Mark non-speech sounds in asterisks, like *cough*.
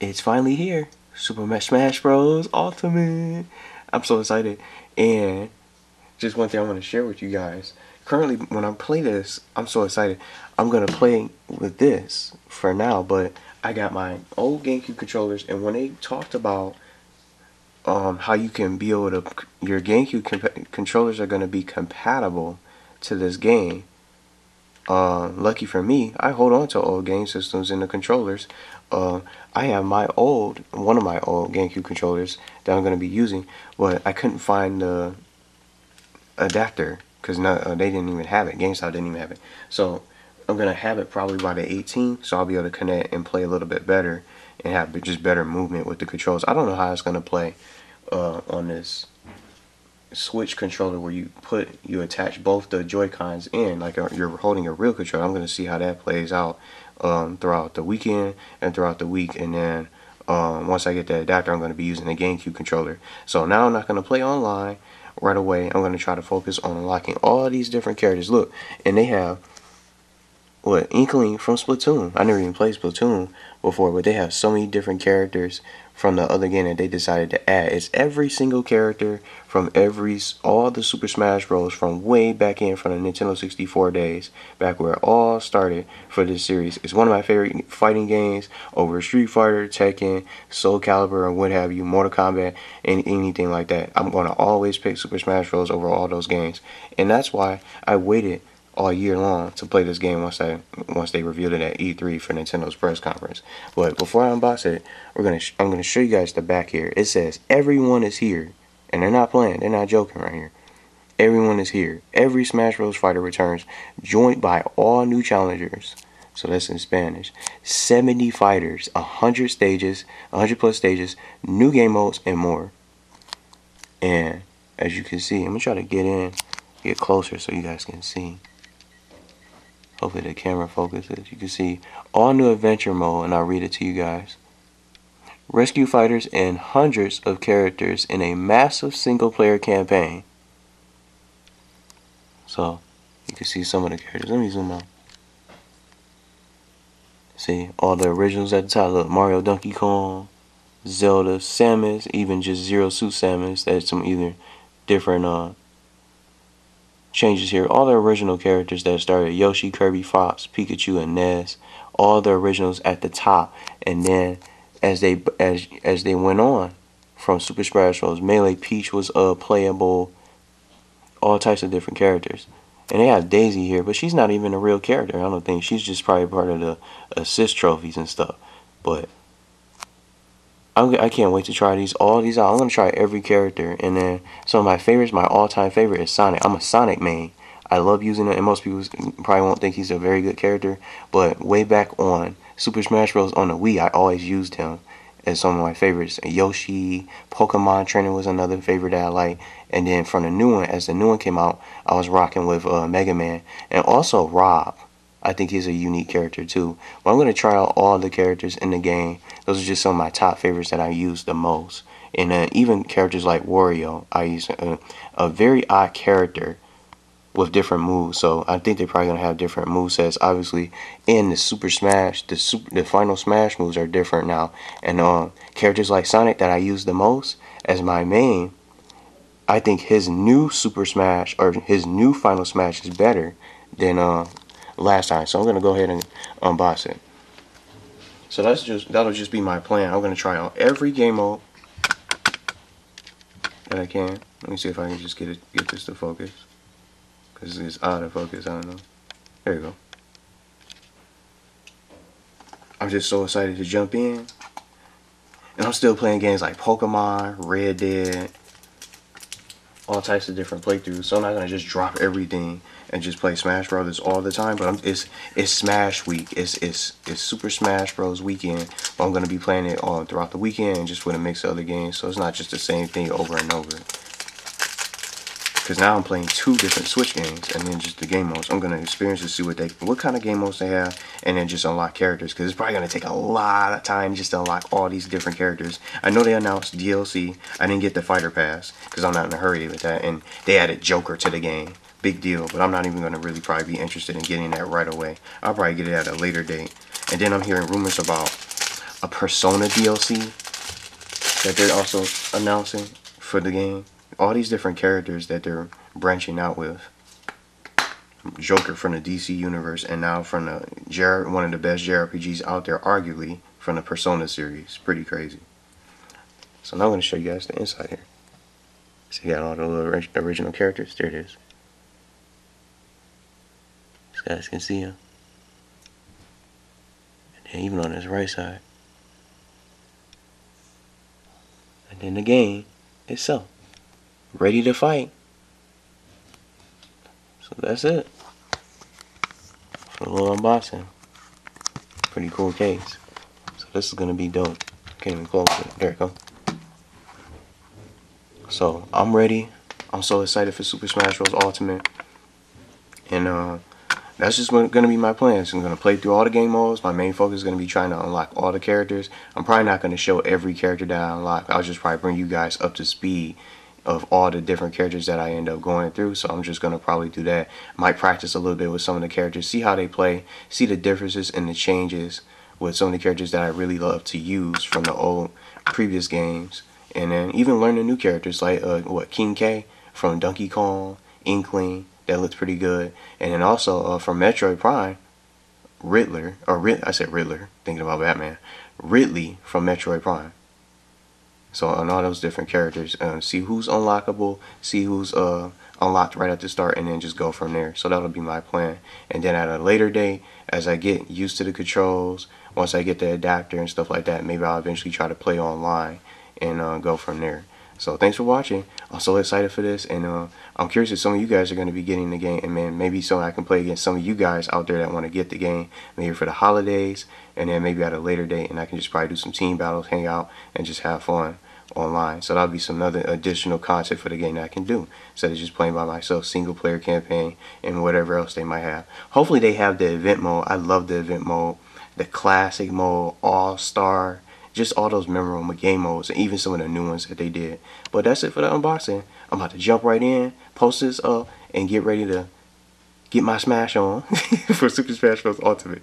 It's finally here. Super Smash Bros. Ultimate. I'm so excited. And just one thing I want to share with you guys. Currently, when I play this, I'm so excited. I'm going to play with this for now, but I got my old GameCube controllers, and when they talked about um, how you can be able to, your GameCube controllers are going to be compatible to this game. Uh, lucky for me, I hold on to old game systems and the controllers. Uh, I have my old, one of my old GameCube controllers that I'm going to be using, but I couldn't find the adapter because uh, they didn't even have it. GameStop didn't even have it. So I'm going to have it probably by the 18, so I'll be able to connect and play a little bit better and have just better movement with the controls. I don't know how it's going to play uh, on this switch controller where you put you attach both the joy cons in like a, you're holding a real controller. I'm going to see how that plays out um, throughout the weekend and throughout the week. And then um, once i get the adapter i'm going to be using the gamecube controller. So now i'm not going to play online right away. I'm going to try to focus on unlocking all these different characters. Look and they have what Inkling from Splatoon. I never even played Splatoon before, but they have so many different characters from the other game that they decided to add. It's every single character from every all the Super Smash Bros. from way back in from the Nintendo 64 days, back where it all started for this series. It's one of my favorite fighting games over Street Fighter, Tekken, Soul Calibur, and what have you, Mortal Kombat, and anything like that. I'm gonna always pick Super Smash Bros. over all those games, and that's why I waited all year long to play this game once I once they revealed it at E3 for Nintendo's press conference. But before I unbox it, we're gonna I'm gonna show you guys the back here. It says everyone is here, and they're not playing. They're not joking right here. Everyone is here. Every Smash Bros. fighter returns, joined by all new challengers. So that's in Spanish. 70 fighters, 100 stages, 100 plus stages, new game modes, and more. And as you can see, I'm gonna try to get in, get closer so you guys can see. Hopefully the camera focuses. You can see all new adventure mode and I'll read it to you guys. Rescue fighters and hundreds of characters in a massive single player campaign. So you can see some of the characters. Let me zoom out. See all the originals at the top. Look, Mario, Donkey Kong, Zelda, Samus, even just Zero Suit Samus. That's some either different uh changes here. All the original characters that started Yoshi, Kirby, Fox, Pikachu, and Ness. All the originals at the top, and then as they as as they went on from Super Smash Bros. Melee Peach was uh playable. All types of different characters. And they have Daisy here, but she's not even a real character. I don't think she's just probably part of the assist trophies and stuff. But I'm, I can not wait to try these all these out. I'm gonna try every character, and then some of my favorites. My all-time favorite is Sonic. I'm a Sonic man. I love using it, and most people probably won't think he's a very good character. But way back on Super Smash Bros. on the Wii, I always used him as some of my favorites. Yoshi, Pokemon Trainer was another favorite that I like. And then from the new one, as the new one came out, I was rocking with uh, Mega Man and also Rob. I think he's a unique character too. But I'm going to try out all the characters in the game. Those are just some of my top favorites that I use the most. And uh, even characters like Wario, I use a, a very odd character with different moves. So I think they're probably gonna have different move sets. Obviously, in the Super Smash, the super, the final Smash moves are different now. And um, characters like Sonic that I use the most as my main, I think his new Super Smash or his new Final Smash is better than uh, last time. So I'm gonna go ahead and unbox it. So that's just that'll just be my plan. I'm gonna try out every game mode that I can. Let me see if I can just get it get this to focus. Cause it's out of focus, I don't know. There you go. I'm just so excited to jump in. And I'm still playing games like Pokemon, Red Dead, all types of different playthroughs. So I'm not gonna just drop everything and just play Smash Brothers all the time. But I'm, it's it's Smash Week. It's it's it's Super Smash Bros. Weekend. But I'm gonna be playing it all throughout the weekend, just with a mix of other games. So it's not just the same thing over and over. Because now I'm playing two different Switch games and then just the game modes. I'm gonna experience to see what they, what kind of game modes they have, and then just unlock characters because it's probably gonna take a lot of time just to unlock all these different characters. I know they announced DLC. I didn't get the fighter pass because I'm not in a hurry with that, and they added Joker to the game. Big deal, but I'm not even gonna really probably be interested in getting that right away. I'll probably get it at a later date. And then I'm hearing rumors about a Persona DLC that they're also announcing for the game all these different characters that they're branching out with. Joker from the DC universe, and now from the JR, one of the best JRPGs out there, arguably from the Persona series. Pretty crazy. So now I'm going to show you guys the inside here. So you got all the little original characters. There it is. You guys can see them. And then even on this right side. And then the game itself ready to fight. So that's it. For a little unboxing. Pretty cool case. So this is gonna be dope. Can't even close it. There it go. So I'm ready. I'm so excited for Super Smash Bros. Ultimate. And uh that's just going to be my plans. I'm going to play through all the game modes. My main focus is going to be trying to unlock all the characters. I'm probably not going to show every character that I unlock. I'll just probably bring you guys up to speed of all the different characters that I end up going through. So I'm just going to probably do that. Might practice a little bit with some of the characters, see how they play, see the differences and the changes with some of the characters that I really love to use from the old previous games. And then even learn the new characters like uh, what King K from Donkey Kong, Inkling, that looks pretty good. And then also uh, from Metroid Prime, Riddler, or Rid I said Riddler, thinking about Batman, Ridley from Metroid Prime. So on all those different characters, uh, see who's unlockable, see who's uh, unlocked right at the start, and then just go from there. So that'll be my plan. And then at a later date, as I get used to the controls, once I get the adapter and stuff like that, maybe I'll eventually try to play online and uh, go from there. So thanks for watching. I'm so excited for this, and uh, I'm curious if some of you guys are going to be getting the game, and man, maybe so I can play against some of you guys out there that want to get the game, maybe for the holidays, and then maybe at a later date, and I can just probably do some team battles, hang out, and just have fun online. So that'll be some other additional content for the game that I can do instead of just playing by myself, single player campaign, and whatever else they might have. Hopefully they have the event mode. I love the event mode, the classic mode, all star, just all those memorable game modes, and even some of the new ones that they did. But that's it for the unboxing. I'm about to jump right in, post this up, and get ready to get my smash on *laughs* for Super Smash Bros. Ultimate.